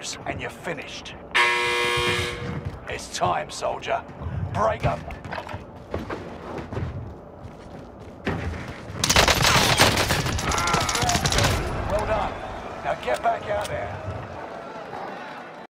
lose, and you're finished. It's time, soldier. Break up. Well done. Now get back out there.